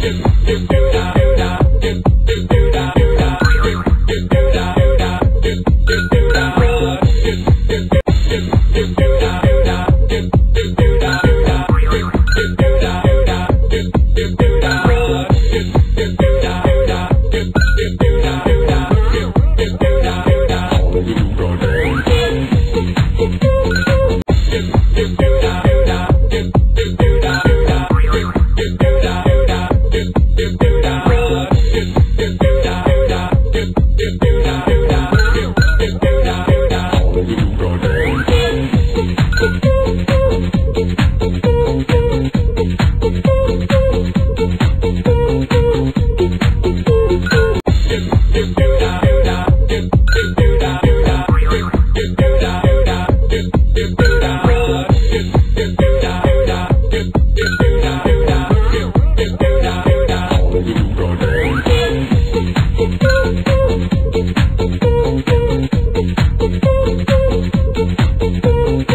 do da do da do do da. Thank you.